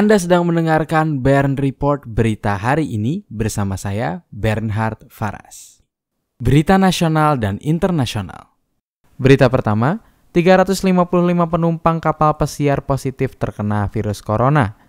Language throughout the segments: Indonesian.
Anda sedang mendengarkan Bern Report berita hari ini bersama saya Bernhard Faras. Berita nasional dan internasional. Berita pertama, 355 penumpang kapal pesiar positif terkena virus corona.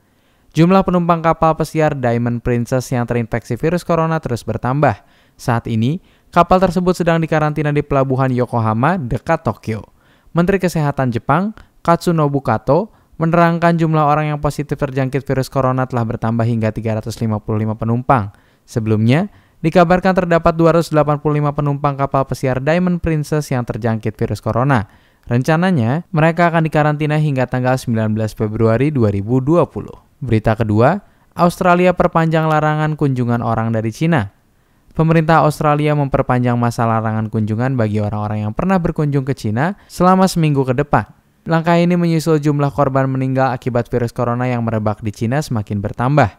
Jumlah penumpang kapal pesiar Diamond Princess yang terinfeksi virus corona terus bertambah. Saat ini, kapal tersebut sedang dikarantina di pelabuhan Yokohama dekat Tokyo. Menteri Kesehatan Jepang, Katsunobu Kato, menerangkan jumlah orang yang positif terjangkit virus corona telah bertambah hingga 355 penumpang. Sebelumnya, dikabarkan terdapat 285 penumpang kapal pesiar Diamond Princess yang terjangkit virus corona. Rencananya, mereka akan dikarantina hingga tanggal 19 Februari 2020. Berita kedua, Australia perpanjang larangan kunjungan orang dari Cina. Pemerintah Australia memperpanjang masa larangan kunjungan bagi orang-orang yang pernah berkunjung ke Cina selama seminggu ke depan. Langkah ini menyusul jumlah korban meninggal akibat virus corona yang merebak di Cina semakin bertambah.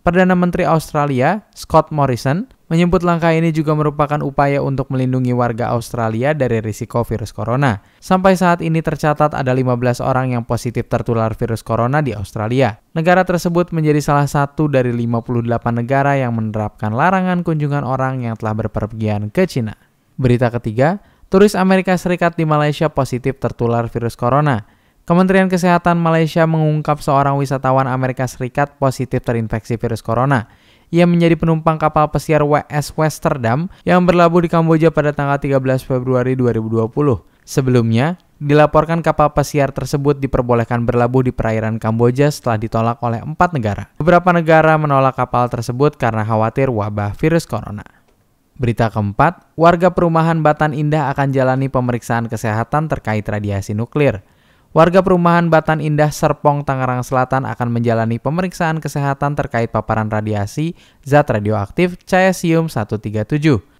Perdana Menteri Australia, Scott Morrison, menyebut langkah ini juga merupakan upaya untuk melindungi warga Australia dari risiko virus corona. Sampai saat ini tercatat ada 15 orang yang positif tertular virus corona di Australia. Negara tersebut menjadi salah satu dari 58 negara yang menerapkan larangan kunjungan orang yang telah berpergian ke Cina. Berita ketiga, Turis Amerika Serikat di Malaysia positif tertular virus corona. Kementerian Kesehatan Malaysia mengungkap seorang wisatawan Amerika Serikat positif terinfeksi virus corona. Ia menjadi penumpang kapal pesiar WS Westerdam yang berlabuh di Kamboja pada tanggal 13 Februari 2020. Sebelumnya, dilaporkan kapal pesiar tersebut diperbolehkan berlabuh di perairan Kamboja setelah ditolak oleh empat negara. Beberapa negara menolak kapal tersebut karena khawatir wabah virus corona. Berita keempat, warga perumahan Batan Indah akan jalani pemeriksaan kesehatan terkait radiasi nuklir. Warga perumahan Batan Indah Serpong Tangerang Selatan akan menjalani pemeriksaan kesehatan terkait paparan radiasi zat radioaktif cesium 137.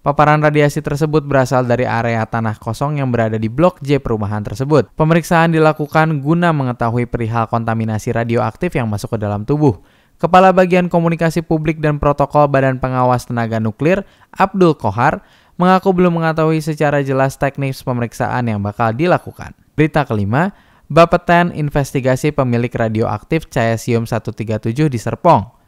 Paparan radiasi tersebut berasal dari area tanah kosong yang berada di blok J perumahan tersebut. Pemeriksaan dilakukan guna mengetahui perihal kontaminasi radioaktif yang masuk ke dalam tubuh. Kepala Bagian Komunikasi Publik dan Protokol Badan Pengawas Tenaga Nuklir, Abdul Kohar, mengaku belum mengetahui secara jelas teknis pemeriksaan yang bakal dilakukan. Berita kelima, Bapeten investigasi pemilik radioaktif cesium 137 di Serpong.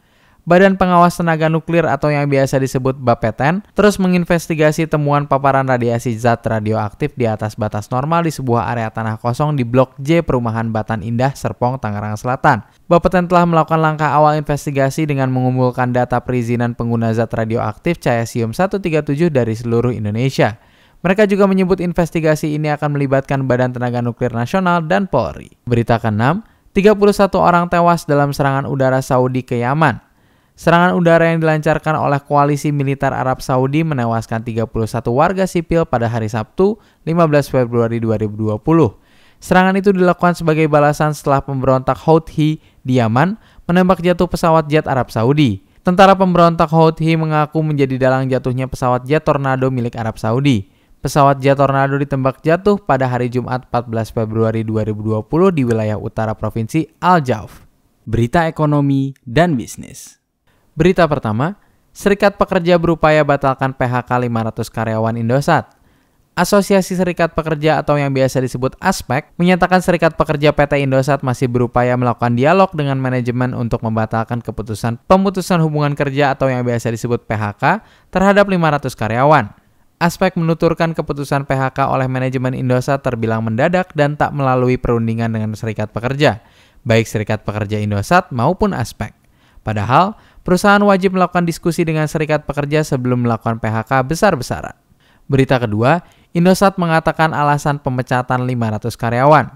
Badan Pengawas Tenaga Nuklir atau yang biasa disebut Bapeten terus menginvestigasi temuan paparan radiasi zat radioaktif di atas batas normal di sebuah area tanah kosong di Blok J Perumahan Batan Indah, Serpong, Tangerang Selatan. Bapeten telah melakukan langkah awal investigasi dengan mengumpulkan data perizinan pengguna zat radioaktif cesium 137 dari seluruh Indonesia. Mereka juga menyebut investigasi ini akan melibatkan Badan Tenaga Nuklir Nasional dan Polri. Berita ke-6, 31 orang tewas dalam serangan udara Saudi ke Yaman. Serangan udara yang dilancarkan oleh koalisi militer Arab Saudi menewaskan 31 warga sipil pada hari Sabtu, 15 Februari 2020. Serangan itu dilakukan sebagai balasan setelah pemberontak Houthi di Yaman menembak jatuh pesawat jet Arab Saudi. Tentara pemberontak Houthi mengaku menjadi dalang jatuhnya pesawat jet Tornado milik Arab Saudi. Pesawat jet Tornado ditembak jatuh pada hari Jumat 14 Februari 2020 di wilayah utara provinsi Al-Jauf. Berita ekonomi dan bisnis. Berita pertama, Serikat Pekerja berupaya batalkan PHK 500 karyawan Indosat. Asosiasi Serikat Pekerja atau yang biasa disebut ASPEK menyatakan Serikat Pekerja PT Indosat masih berupaya melakukan dialog dengan manajemen untuk membatalkan keputusan pemutusan hubungan kerja atau yang biasa disebut PHK terhadap 500 karyawan. Aspek menuturkan keputusan PHK oleh manajemen Indosat terbilang mendadak dan tak melalui perundingan dengan serikat pekerja, baik serikat pekerja Indosat maupun Aspek. Padahal, perusahaan wajib melakukan diskusi dengan serikat pekerja sebelum melakukan PHK besar-besaran. Berita kedua, Indosat mengatakan alasan pemecatan 500 karyawan.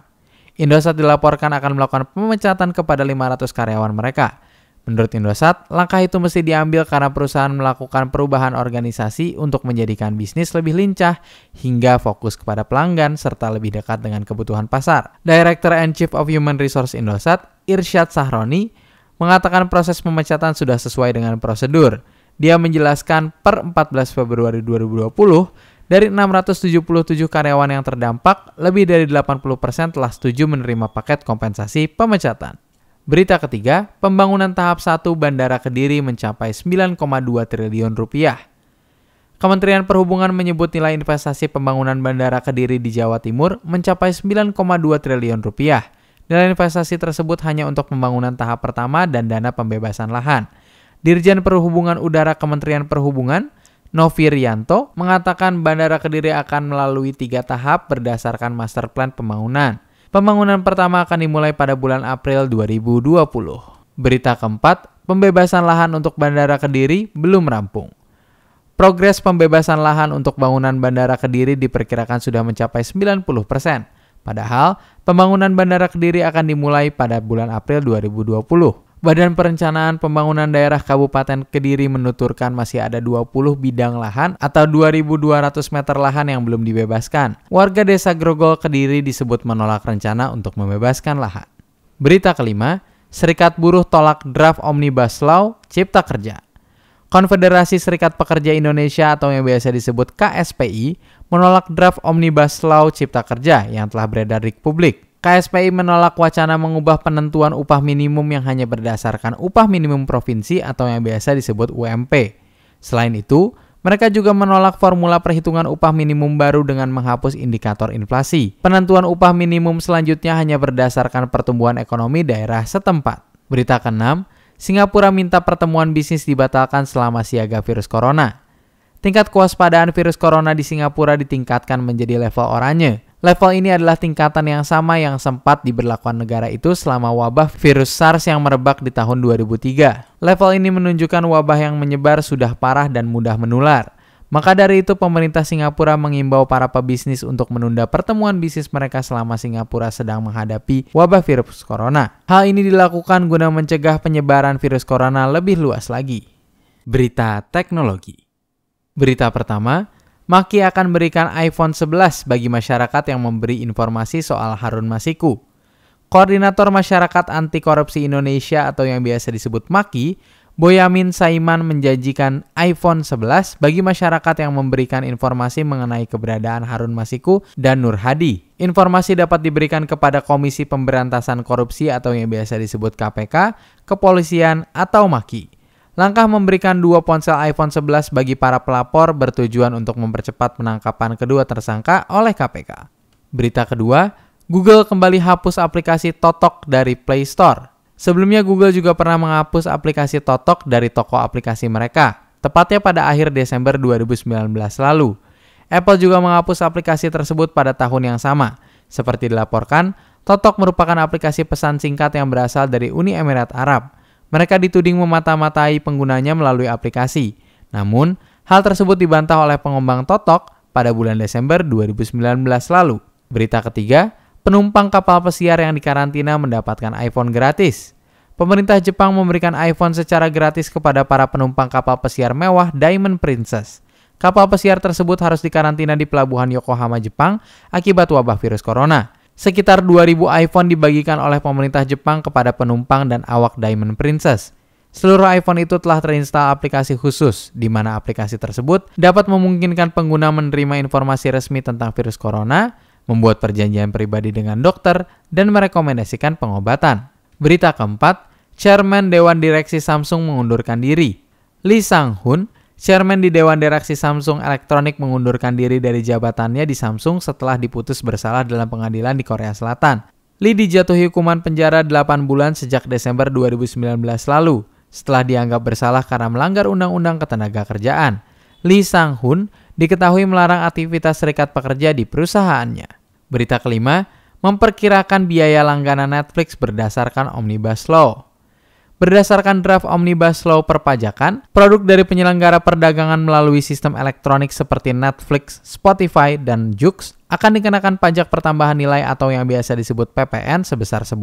Indosat dilaporkan akan melakukan pemecatan kepada 500 karyawan mereka. Menurut Indosat, langkah itu mesti diambil karena perusahaan melakukan perubahan organisasi untuk menjadikan bisnis lebih lincah hingga fokus kepada pelanggan serta lebih dekat dengan kebutuhan pasar. Director and Chief of Human Resource Indosat, Irsyad Sahroni, mengatakan proses pemecatan sudah sesuai dengan prosedur. Dia menjelaskan per 14 Februari 2020, dari 677 karyawan yang terdampak, lebih dari 80% telah setuju menerima paket kompensasi pemecatan. Berita ketiga, pembangunan tahap 1 Bandara Kediri mencapai 9,2 triliun rupiah. Kementerian Perhubungan menyebut nilai investasi pembangunan Bandara Kediri di Jawa Timur mencapai 9,2 triliun rupiah Nilai investasi tersebut hanya untuk pembangunan tahap pertama dan dana pembebasan lahan. Dirjen Perhubungan Udara Kementerian Perhubungan, Novi Rianto, mengatakan Bandara Kediri akan melalui tiga tahap berdasarkan master plan pembangunan. Pembangunan pertama akan dimulai pada bulan April 2020. Berita keempat, pembebasan lahan untuk Bandara Kediri belum rampung. Progres pembebasan lahan untuk bangunan Bandara Kediri diperkirakan sudah mencapai 90 persen. Padahal, pembangunan Bandara Kediri akan dimulai pada bulan April 2020. Badan Perencanaan Pembangunan Daerah Kabupaten Kediri menuturkan masih ada 20 bidang lahan atau 2.200 meter lahan yang belum dibebaskan. Warga desa Grogol Kediri disebut menolak rencana untuk membebaskan lahan. Berita kelima, Serikat Buruh tolak draft Omnibus Law Cipta Kerja. Konfederasi Serikat Pekerja Indonesia atau yang biasa disebut KSPI menolak draft Omnibus Law Cipta Kerja yang telah beredar di publik. KSPI menolak wacana mengubah penentuan upah minimum yang hanya berdasarkan upah minimum provinsi atau yang biasa disebut UMP. Selain itu, mereka juga menolak formula perhitungan upah minimum baru dengan menghapus indikator inflasi. Penentuan upah minimum selanjutnya hanya berdasarkan pertumbuhan ekonomi daerah setempat. Berita ke-6, Singapura minta pertemuan bisnis dibatalkan selama siaga virus corona. Tingkat kewaspadaan virus corona di Singapura ditingkatkan menjadi level oranye. Level ini adalah tingkatan yang sama yang sempat diberlakukan negara itu selama wabah virus SARS yang merebak di tahun 2003. Level ini menunjukkan wabah yang menyebar sudah parah dan mudah menular. Maka dari itu pemerintah Singapura mengimbau para pebisnis untuk menunda pertemuan bisnis mereka selama Singapura sedang menghadapi wabah virus corona. Hal ini dilakukan guna mencegah penyebaran virus corona lebih luas lagi. Berita teknologi. Berita pertama, Maki akan berikan iPhone 11 bagi masyarakat yang memberi informasi soal Harun Masiku. Koordinator Masyarakat Anti Korupsi Indonesia atau yang biasa disebut Maki, Boyamin Saiman menjanjikan iPhone 11 bagi masyarakat yang memberikan informasi mengenai keberadaan Harun Masiku dan Nur Hadi. Informasi dapat diberikan kepada Komisi Pemberantasan Korupsi atau yang biasa disebut KPK, kepolisian, atau Maki. Langkah memberikan dua ponsel iPhone 11 bagi para pelapor bertujuan untuk mempercepat penangkapan kedua tersangka oleh KPK. Berita kedua, Google kembali hapus aplikasi Totok dari Play Store. Sebelumnya Google juga pernah menghapus aplikasi Totok dari toko aplikasi mereka, tepatnya pada akhir Desember 2019 lalu. Apple juga menghapus aplikasi tersebut pada tahun yang sama. Seperti dilaporkan, Totok merupakan aplikasi pesan singkat yang berasal dari Uni Emirat Arab. Mereka dituding memata-matai penggunanya melalui aplikasi. Namun, hal tersebut dibantah oleh pengembang Totok pada bulan Desember 2019 lalu. Berita ketiga, penumpang kapal pesiar yang dikarantina mendapatkan iPhone gratis. Pemerintah Jepang memberikan iPhone secara gratis kepada para penumpang kapal pesiar mewah Diamond Princess. Kapal pesiar tersebut harus dikarantina di pelabuhan Yokohama, Jepang akibat wabah virus corona. Sekitar 2000 iPhone dibagikan oleh pemerintah Jepang kepada penumpang dan awak Diamond Princess. Seluruh iPhone itu telah terinstall aplikasi khusus, di mana aplikasi tersebut dapat memungkinkan pengguna menerima informasi resmi tentang virus corona, membuat perjanjian pribadi dengan dokter, dan merekomendasikan pengobatan. Berita keempat, Chairman Dewan Direksi Samsung mengundurkan diri. Lee Sang-hun Chairman di Dewan Direksi Samsung Electronic mengundurkan diri dari jabatannya di Samsung setelah diputus bersalah dalam pengadilan di Korea Selatan. Lee dijatuhi hukuman penjara 8 bulan sejak Desember 2019 lalu setelah dianggap bersalah karena melanggar Undang-Undang Ketenaga Kerjaan. Lee Sang-hun diketahui melarang aktivitas serikat pekerja di perusahaannya. Berita kelima, memperkirakan biaya langganan Netflix berdasarkan Omnibus Law. Berdasarkan draft Omnibus Law perpajakan, produk dari penyelenggara perdagangan melalui sistem elektronik seperti Netflix, Spotify, dan Jux akan dikenakan pajak pertambahan nilai atau yang biasa disebut PPN sebesar 10%.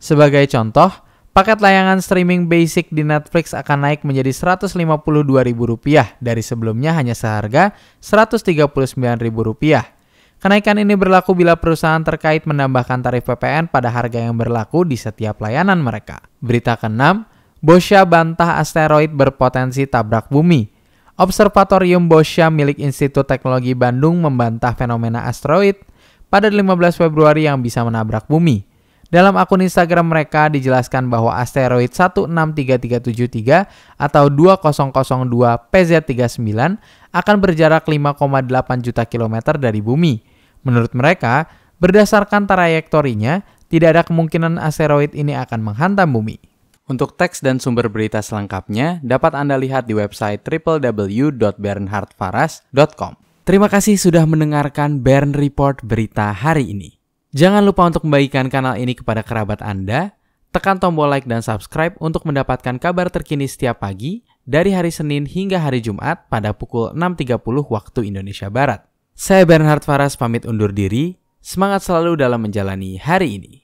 Sebagai contoh, paket layangan streaming basic di Netflix akan naik menjadi Rp152.000 dari sebelumnya hanya seharga Rp139.000. Kenaikan ini berlaku bila perusahaan terkait menambahkan tarif PPN pada harga yang berlaku di setiap layanan mereka. Berita ke-6, Bosha bantah asteroid berpotensi tabrak bumi. Observatorium Bosha milik Institut Teknologi Bandung membantah fenomena asteroid pada 15 Februari yang bisa menabrak bumi. Dalam akun Instagram mereka dijelaskan bahwa asteroid 163373 atau 2002 PZ39 akan berjarak 5,8 juta kilometer dari bumi. Menurut mereka, berdasarkan trayektorinya, tidak ada kemungkinan asteroid ini akan menghantam bumi. Untuk teks dan sumber berita selengkapnya dapat Anda lihat di website www.bernhardfaras.com. Terima kasih sudah mendengarkan Bern Report berita hari ini. Jangan lupa untuk membagikan kanal ini kepada kerabat Anda, tekan tombol like dan subscribe untuk mendapatkan kabar terkini setiap pagi dari hari Senin hingga hari Jumat pada pukul 6.30 waktu Indonesia Barat. Saya Bernhard Faras pamit undur diri, semangat selalu dalam menjalani hari ini.